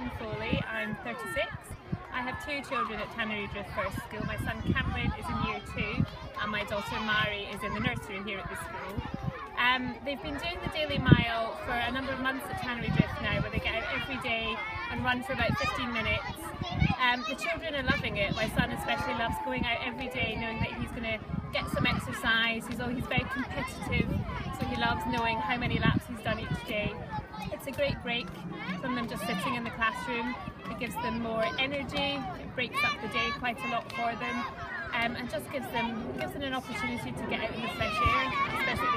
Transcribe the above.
I'm 36. I have two children at Tannery Drift First School. My son Cameron is in year two and my daughter Mari is in the nursery here at the school. Um, they've been doing the Daily Mile for a number of months at Tannery Drift now where they get out every day and run for about 15 minutes. Um, the children are loving it. My son especially loves going out every day knowing that he's going to get some exercise. He's, he's very competitive so he loves knowing how many laps he's done each day. Great break from them just sitting in the classroom. It gives them more energy, it breaks up the day quite a lot for them um, and just gives them gives them an opportunity to get out in the fresh air, especially